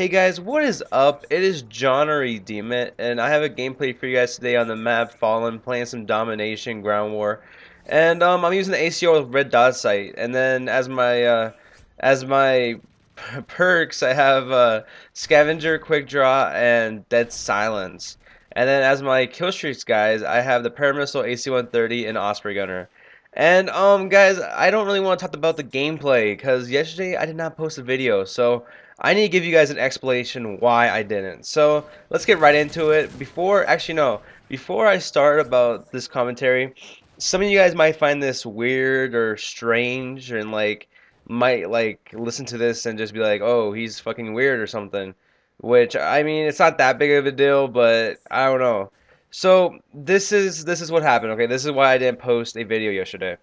Hey guys, what is up? It is John Redeement, and I have a gameplay for you guys today on the map Fallen, playing some Domination Ground War, and um, I'm using the ACR with Red Dot Sight, and then as my uh, as my perks, I have uh, Scavenger, Quick Draw, and Dead Silence, and then as my kill streaks guys, I have the Predator Missile AC-130 and Osprey Gunner. And um guys, I don't really want to talk about the gameplay because yesterday I did not post a video, so I need to give you guys an explanation why I didn't. So let's get right into it. Before, actually no, before I start about this commentary, some of you guys might find this weird or strange and like might like listen to this and just be like, oh, he's fucking weird or something. Which I mean, it's not that big of a deal, but I don't know. So this is this is what happened. Okay, this is why I didn't post a video yesterday.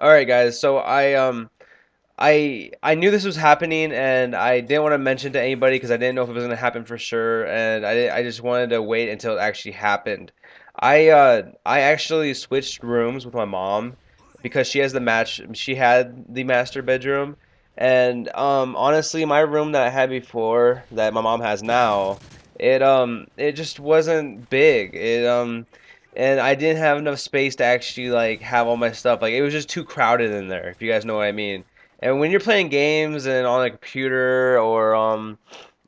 All right, guys. So I um I I knew this was happening, and I didn't want to mention to anybody because I didn't know if it was gonna happen for sure, and I I just wanted to wait until it actually happened. I uh I actually switched rooms with my mom because she has the match. She had the master bedroom, and um honestly, my room that I had before that my mom has now it um it just wasn't big. It um and I didn't have enough space to actually like have all my stuff. Like it was just too crowded in there, if you guys know what I mean. And when you're playing games and on a computer or um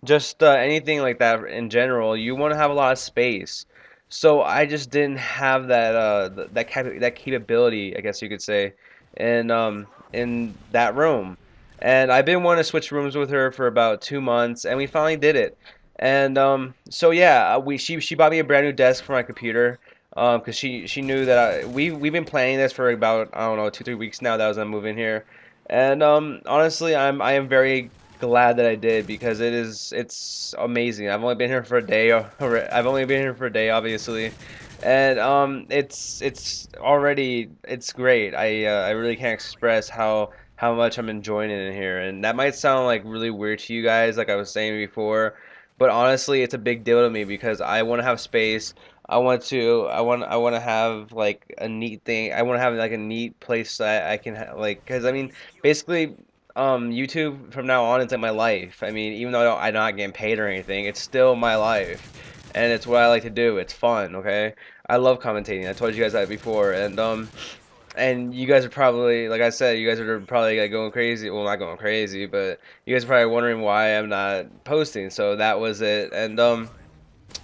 just uh, anything like that in general, you want to have a lot of space. So I just didn't have that uh that cap that capability, I guess you could say, in um in that room. And I've been wanting to switch rooms with her for about two months, and we finally did it. And um, so yeah, uh, we she she bought me a brand new desk for my computer because um, she she knew that I, we we've been planning this for about I don't know two three weeks now that I was gonna move in here, and um, honestly I'm I am very glad that I did because it is it's amazing. I've only been here for a day. I've only been here for a day, obviously, and um, it's it's already it's great. I uh, I really can't express how how much I'm enjoying it in here, and that might sound like really weird to you guys, like I was saying before. But honestly, it's a big deal to me because I want to have space. I want to. I want. I want to have like a neat thing. I want to have like a neat place that I can ha- like. Cause I mean, basically, um, YouTube from now on is like my life. I mean, even though I'm not getting paid or anything, it's still my life, and it's what I like to do. It's fun. Okay, I love commentating. I told you guys that before, and um, and you guys are probably, like I said, you guys are probably like going crazy. Well, not going crazy, but you guys are probably wondering why I'm not posting. So that was it. And um,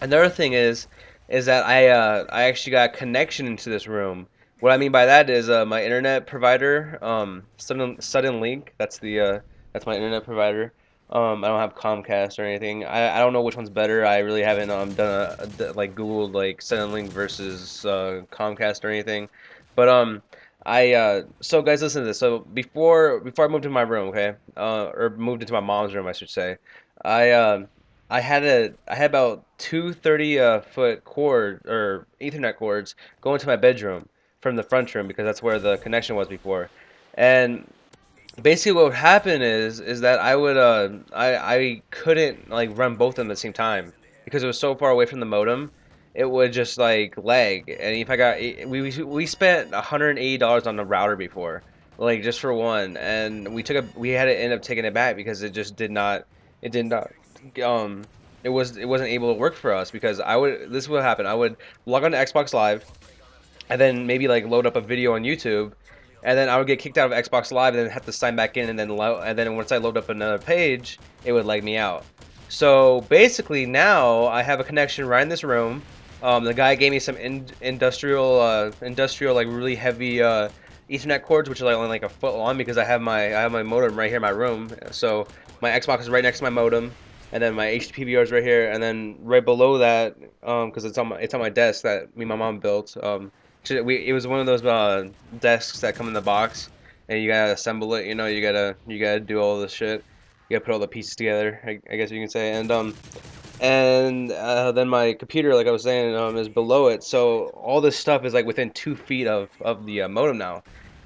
another thing is, is that I uh, I actually got a connection into this room. What I mean by that is uh, my internet provider, um, Sudden Suddenlink. That's the uh, that's my internet provider. Um, I don't have Comcast or anything. I, I don't know which one's better. I really haven't um, done a, a, like Googled like Suddenlink versus uh, Comcast or anything. But um, I uh, so guys, listen to this. So before before I moved to my room, okay, uh, or moved into my mom's room, I should say, I uh, I had a I had about two 30 uh, foot cord or Ethernet cords going to my bedroom from the front room because that's where the connection was before, and basically what would happen is is that I would uh I I couldn't like run both of them at the same time because it was so far away from the modem it would just like lag. And if I got, we we spent 180 dollars on the router before, like just for one, and we took a, we had to end up taking it back because it just did not, it did not, um, it was it wasn't able to work for us because I would, this would happen. I would log on to Xbox Live, and then maybe like load up a video on YouTube. And then I would get kicked out of Xbox Live, and then have to sign back in, and then and then once I load up another page, it would lag me out. So basically now I have a connection right in this room um, the guy gave me some in industrial, uh, industrial like really heavy uh, Ethernet cords, which are like only like a foot long because I have my I have my modem right here in my room. So my Xbox is right next to my modem, and then my HDPVR is right here, and then right below that, um, because it's on my it's on my desk that me and my mom built. Um, we it was one of those uh, desks that come in the box, and you gotta assemble it. You know, you gotta you gotta do all this shit. You gotta put all the pieces together. I, I guess you can say, and um, and uh, then my computer, like I was saying, um, is below it. So all this stuff is like within two feet of of the uh, modem now,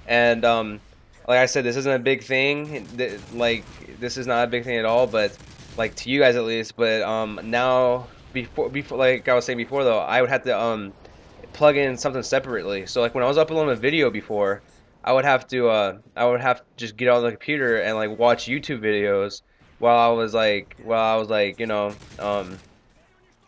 and um, like I said, this isn't a big thing. Like this is not a big thing at all, but like to you guys at least. But um, now before before like I was saying before though, I would have to um plug in something separately. So like when I was uploading a video before, I would have to uh I would have to just get on the computer and like watch YouTube videos while I was like while I was like you know um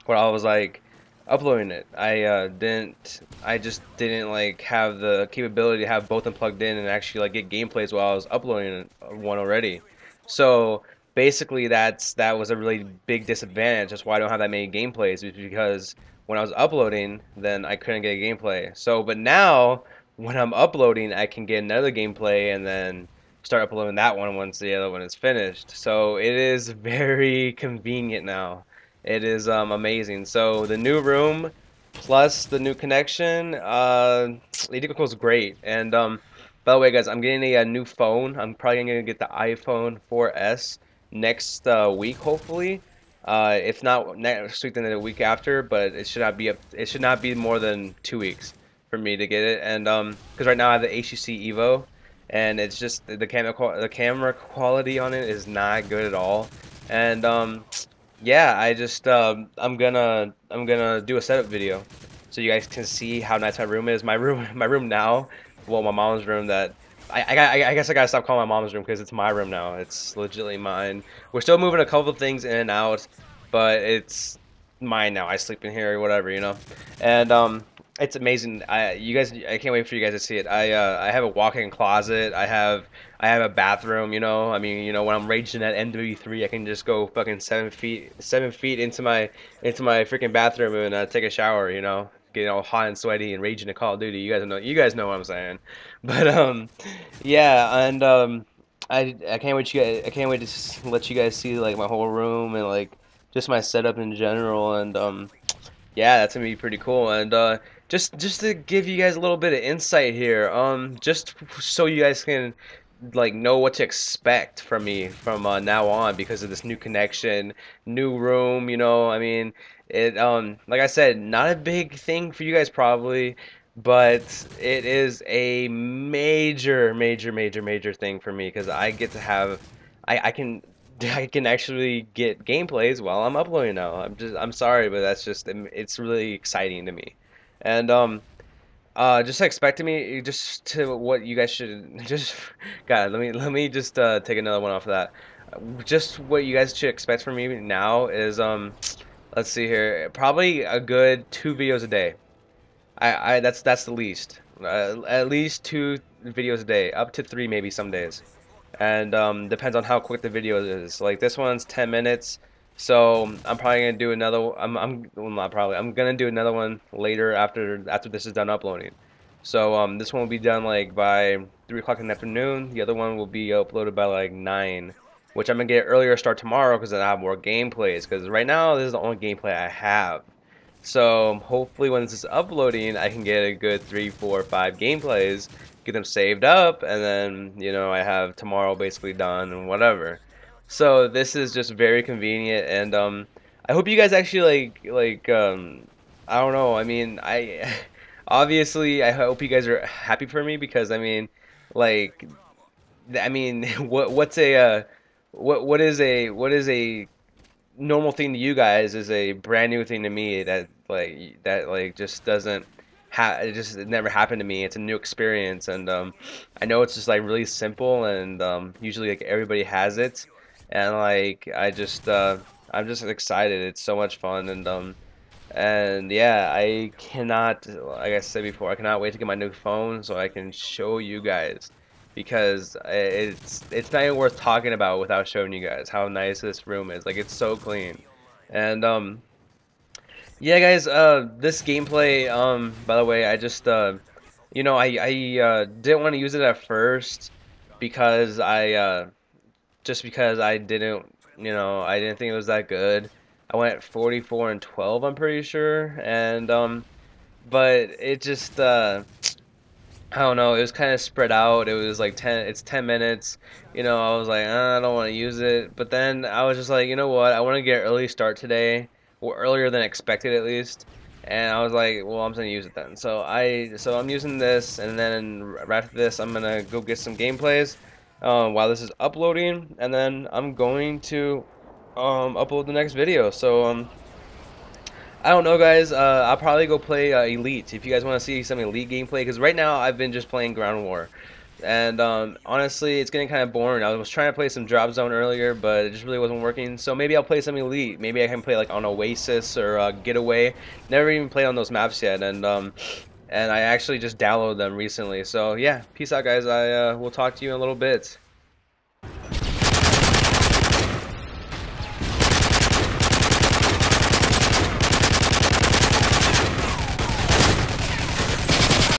while I was like uploading it. I uh, didn't. I just didn't like have the capability to have both them plugged in and actually like get gameplays while I was uploading one already. So basically, that's that was a really big disadvantage. That's why I don't have that many gameplays because when I was uploading, then I couldn't get a gameplay. So, but now when I'm uploading, I can get another gameplay and then start uploading that one once the other one is finished. So it is very convenient now. It is um, amazing. So the new room plus the new connection, uh, it equals great. And um, by the way, guys, I'm getting a, a, new phone. I'm probably gonna get the iPhone 4S next uh, week, hopefully. Uh, if not next week, then the week after. But it should not be up it should not be more than two weeks for me to get it. And um, because right now I have the HTC Evo, and it's just the camera the camera quality on it is not good at all. And um, yeah, I just um, I'm gonna I'm gonna do a setup video so you guys can see how nice my room is. My room my room now, well my mom's room that I, I, I guess I gotta stop calling my mom's room because it's my room now. It's legitimately mine. We're still moving a couple of things in and out, but it's mine now. I sleep in here or whatever, you know. And um, it's amazing. I you guys, I can't wait for you guys to see it. I uh, I have a walk-in closet. I have I have a bathroom. You know, I mean, you know, when I'm raging at MW3, I can just go fucking seven feet seven feet into my into my freaking bathroom and uh, take a shower. You know, getting all hot and sweaty and raging to Call of Duty. You guys know you guys know what I'm saying. But um, yeah, and um, I I can't wait you guys. I can't wait to let you guys see like my whole room and like just my setup in general and um yeah that's gonna be pretty cool and uh just just to give you guys a little bit of insight here um just so you guys can like know what to expect from me from uh, now on because of this new connection new room you know i mean it um like i said not a big thing for you guys probably but it is a major major major major thing for me because i get to have i i can I can actually get gameplays while I'm uploading now. I'm just I'm sorry, but that's just it's really exciting to me. And um, uh, just expecting me just to what you guys should just God. Let me let me just uh, take another one off of that. Just what you guys should expect from me now is um, let's see here, probably a good two videos a day. I I that's that's the least. Uh, at least two videos a day, up to three maybe some days, and um, depends on how quick the video is. Like this one's 10 minutes. So I'm probably gonna do another. I'm I'm well, not probably. I'm gonna do another one later after after this is done uploading. So um, this one will be done like by three o'clock in the afternoon. The other one will be uploaded by like nine, which I'm gonna get earlier start tomorrow because then I have more gameplays. Because right now this is the only gameplay I have. So hopefully when this is uploading, I can get a good three, four, five gameplays, get them saved up, and then you know I have tomorrow basically done and whatever. So this is just very convenient, and um, I hope you guys actually like like um, I don't know. I mean, I obviously I hope you guys are happy for me because I mean, like, I mean, what what's a uh, what what is a what is a normal thing to you guys is a brand new thing to me that like that like just doesn't ha- it just it never happened to me. It's a new experience, and um, I know it's just like really simple, and um, usually like everybody has it and like I just uh, I'm just excited. It's so much fun and um and yeah, I cannot like I said before, I cannot wait to get my new phone so I can show you guys because it's it's not even worth talking about without showing you guys how nice this room is. Like it's so clean. And um yeah guys, uh this gameplay um by the way, I just uh you know, I I uh, didn't want to use it at first because I uh just because I didn't, you know, I didn't think it was that good. I went 44 and 12, I'm pretty sure, and um, but it just, uh, I don't know, it was kind of spread out. It was like 10, it's 10 minutes. You know, I was like, uh, I don't want to use it, but then I was just like, you know what, I want to get early start today, or earlier than expected at least. And I was like, well, I'm gonna use it then. So I, so I'm using this, and then right after this, I'm gonna go get some gameplays um, while this is uploading, and then I'm going to um, upload the next video. So um, I don't know, guys. Uh, I'll probably go play uh, Elite if you guys want to see some Elite gameplay. Because right now I've been just playing Ground War. And um, honestly, it's getting kind of boring. I was trying to play some Drop Zone earlier, but it just really wasn't working. So maybe I'll play some Elite. Maybe I can play like on Oasis or uh, Getaway. Never even played on those maps yet, and um, and I actually just downloaded them recently. So yeah, peace out, guys. I uh, will talk to you in a little bit.